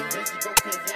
Make it go crazy.